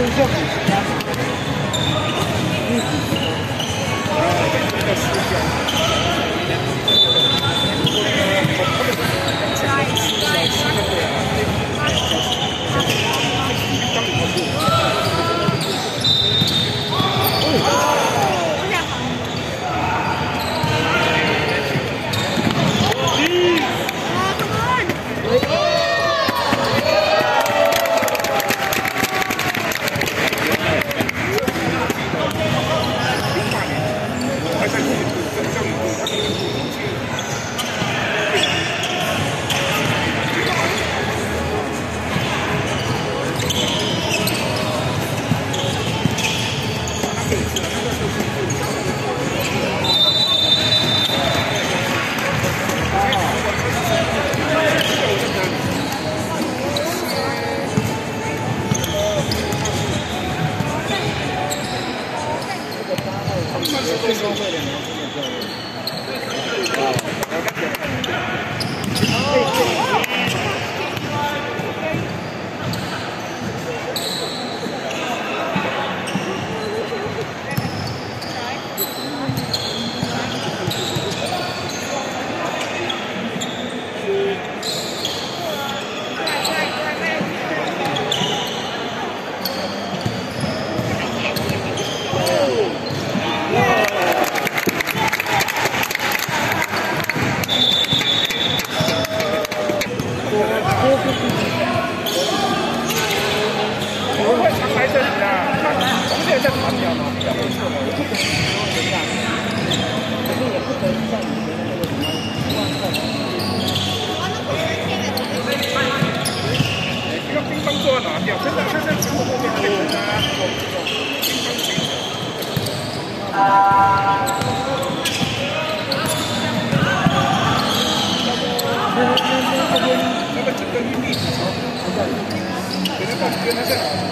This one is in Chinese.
那个整个玉米，好像，跟那个跟那个。